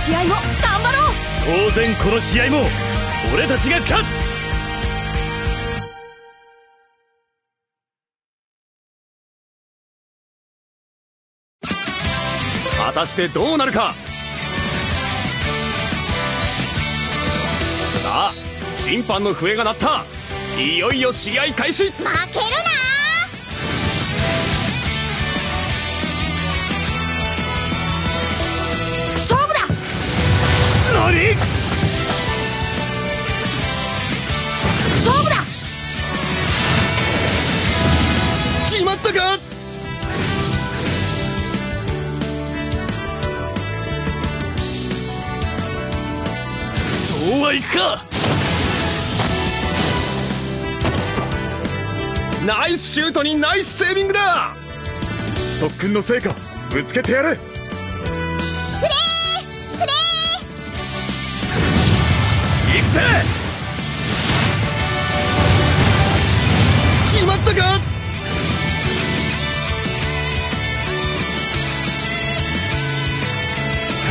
試合も頑張ろう。当然この試合も俺たちが勝つ。果たしてどうなるか。さあ審判の笛が鳴った。いよいよ試合開始。負けるな何勝負だ。決まったか？そうはいくか。ナイスシュートにナイスセービングだ。特訓の成果ぶつけてやれ行くぜ決まったか？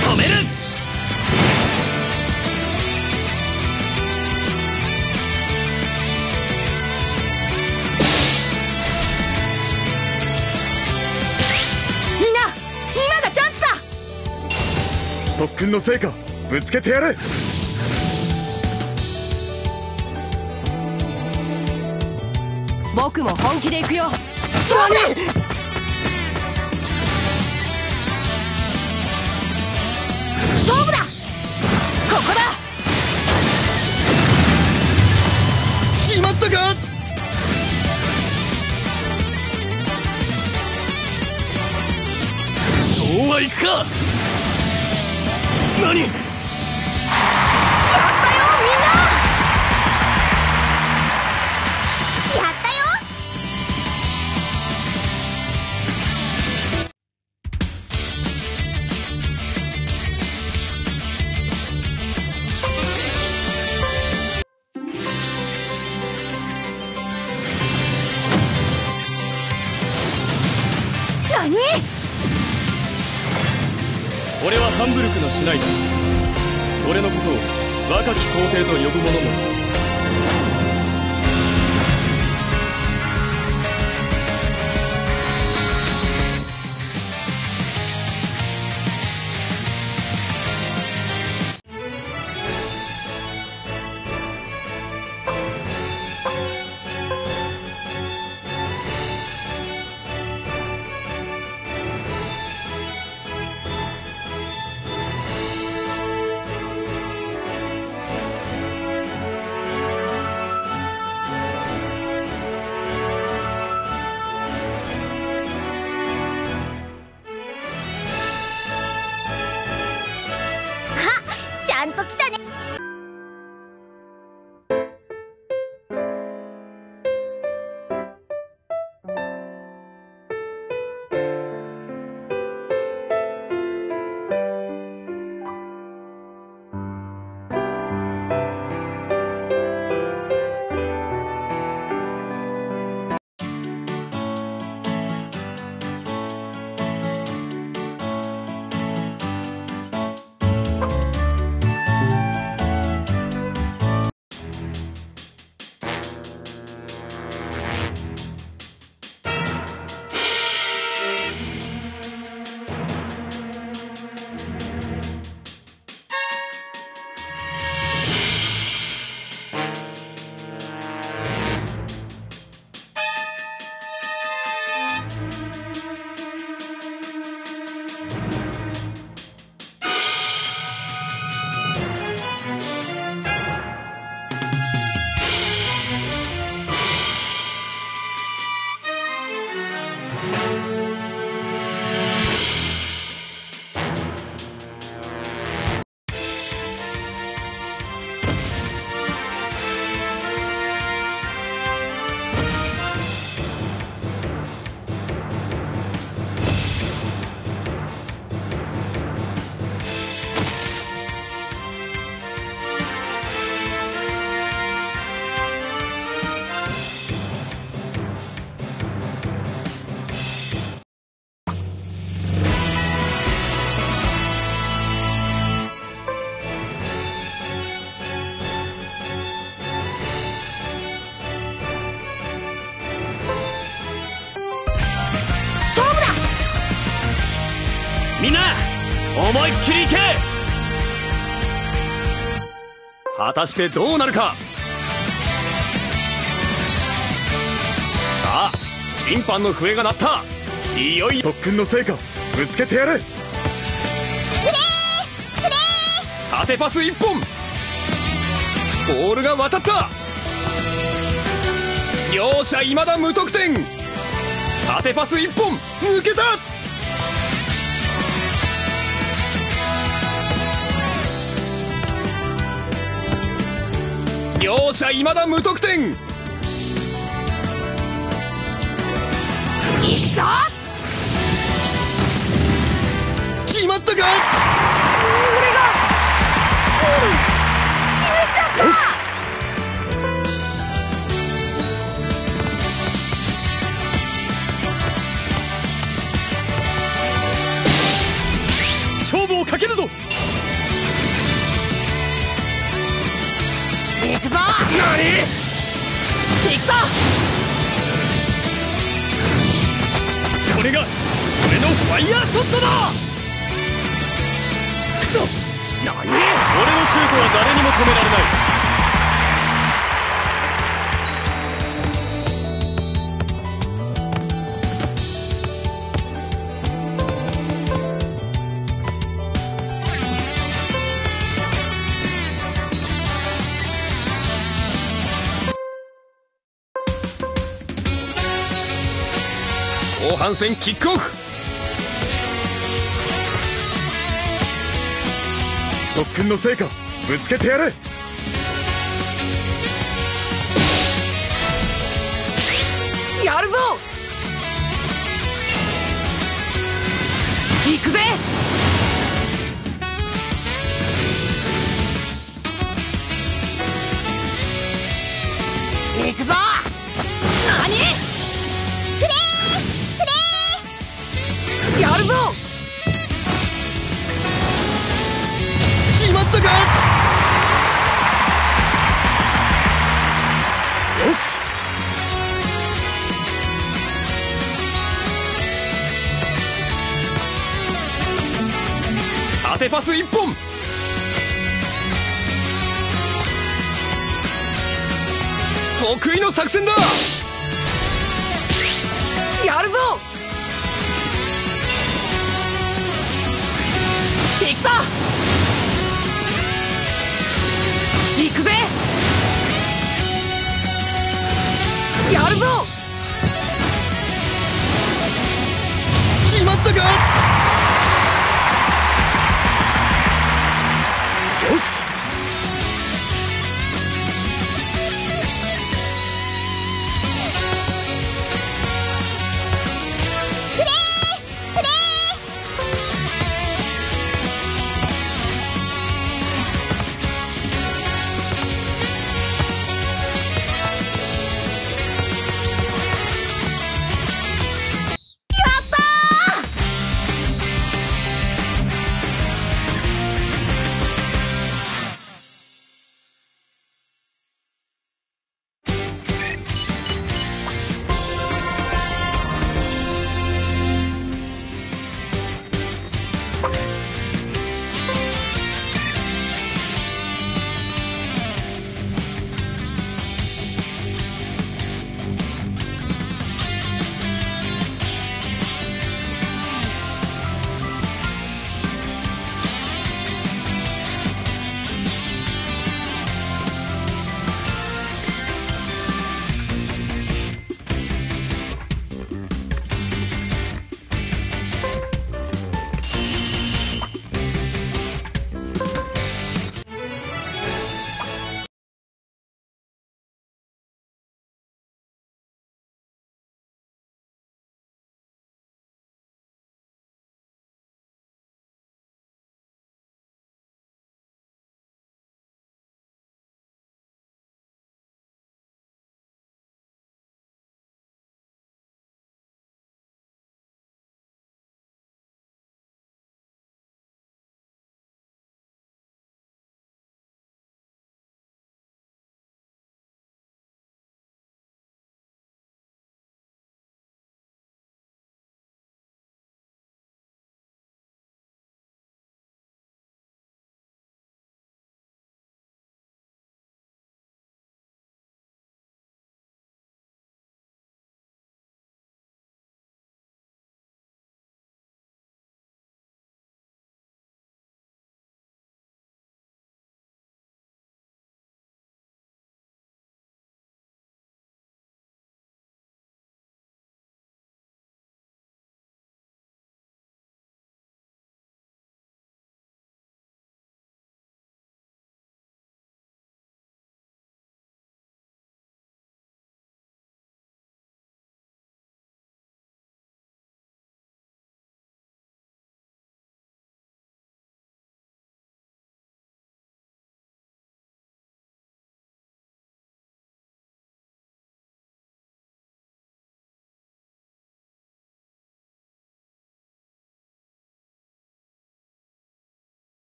止める。みんな今がチャンスだ。特訓の成果ぶつけてやれ僕も本気で行くよ。勝負だ。勝負だ。ここだ。決まったか？そうはいくか。何？ハンブルクのシュナイダー俺のことを若き皇帝と呼ぶ者も思いっきりいけ！果たしてどうなるか？さあ審判の笛が鳴った。いよいよ特訓の成果ぶつけてやれ縦パス一本。ボールが渡った。両者いまだ無得点。縦パス一本。抜けた。両者いまだ無得点。行くぞ。決まったか？俺が決めちゃった。よしイヤーショットだ！くそ何俺のシュートは誰にも止められない。後半戦キックオフ。特訓の成果ぶつけてやれやるぞ！行くぜ！行くぞ！縦パス一本。得意の作戦だ。やるぞ。行くぞ。行くぜ。やるぞ。決まったか？よし